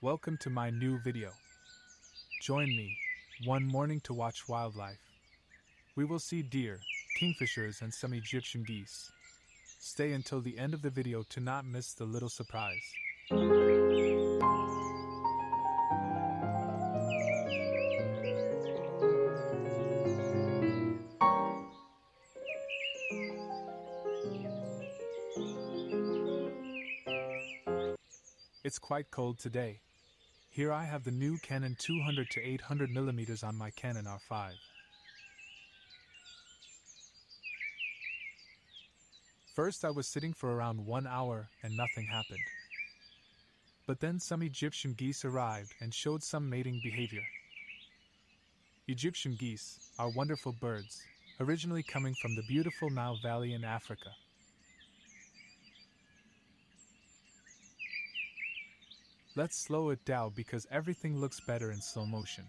Welcome to my new video. Join me, one morning to watch wildlife. We will see deer, kingfishers, and some Egyptian geese. Stay until the end of the video to not miss the little surprise. It's quite cold today. Here I have the new Canon 200 to 800 mm on my Canon R5. First, I was sitting for around one hour and nothing happened. But then some Egyptian geese arrived and showed some mating behavior. Egyptian geese are wonderful birds, originally coming from the beautiful Nile Valley in Africa. Let's slow it down because everything looks better in slow motion.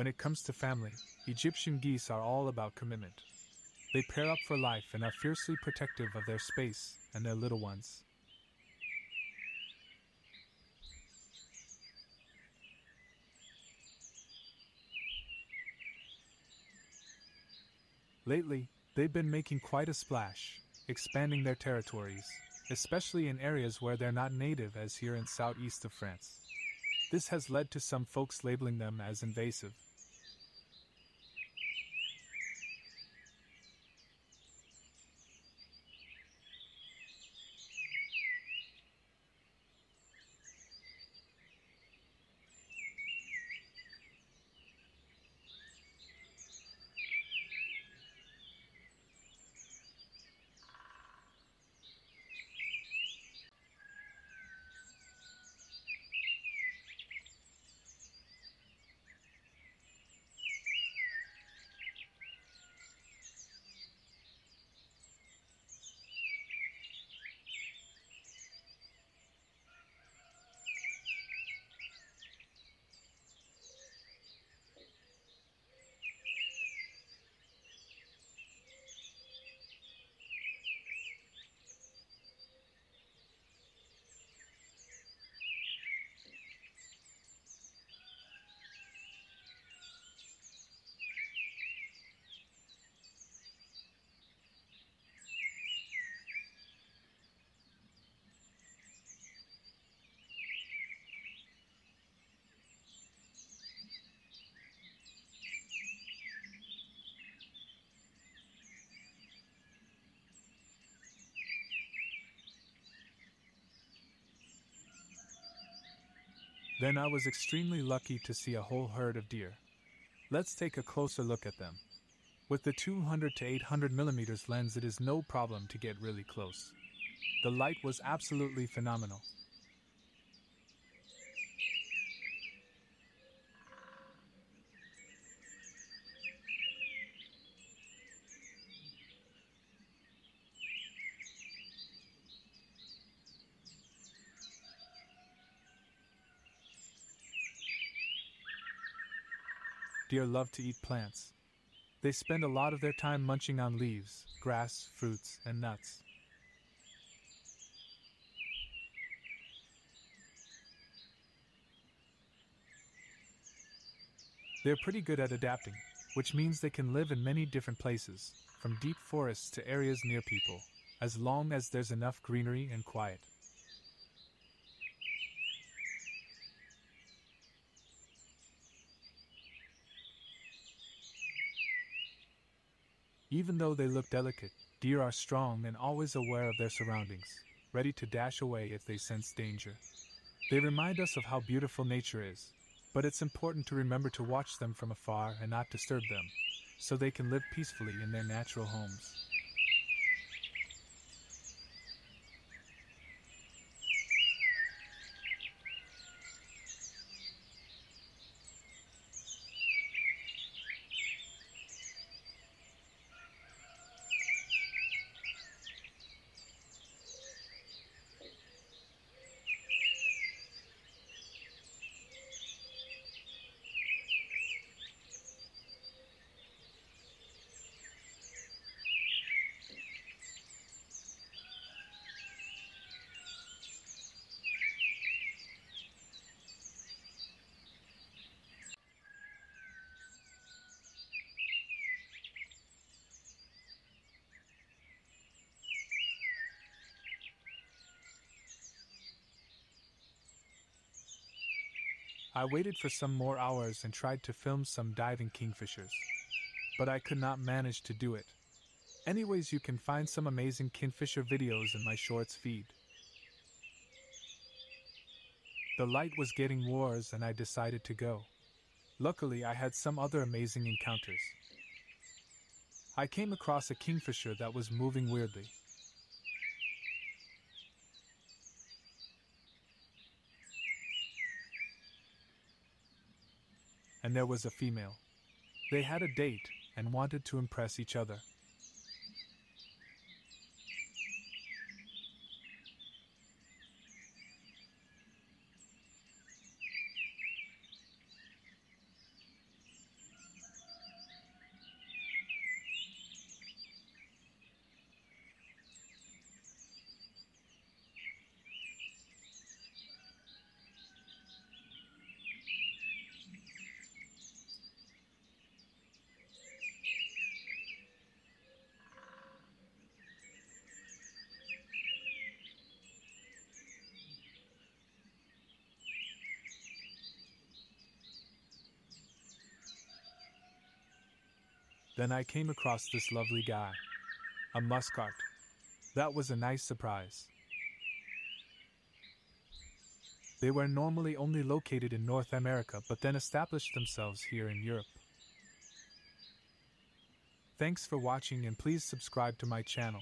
When it comes to family, Egyptian geese are all about commitment. They pair up for life and are fiercely protective of their space and their little ones. Lately, they've been making quite a splash, expanding their territories, especially in areas where they're not native, as here in southeast of France. This has led to some folks labeling them as invasive. Then I was extremely lucky to see a whole herd of deer. Let's take a closer look at them. With the 200 to 800 millimeters lens, it is no problem to get really close. The light was absolutely phenomenal. Deer love to eat plants. They spend a lot of their time munching on leaves, grass, fruits, and nuts. They're pretty good at adapting, which means they can live in many different places, from deep forests to areas near people, as long as there's enough greenery and quiet. Even though they look delicate, deer are strong and always aware of their surroundings, ready to dash away if they sense danger. They remind us of how beautiful nature is, but it's important to remember to watch them from afar and not disturb them, so they can live peacefully in their natural homes. I waited for some more hours and tried to film some diving kingfishers. But I could not manage to do it. Anyways, you can find some amazing kingfisher videos in my shorts feed. The light was getting worse and I decided to go. Luckily, I had some other amazing encounters. I came across a kingfisher that was moving weirdly. And there was a female. They had a date and wanted to impress each other. Then I came across this lovely guy. A muskrat. That was a nice surprise. They were normally only located in North America but then established themselves here in Europe. Thanks for watching and please subscribe to my channel.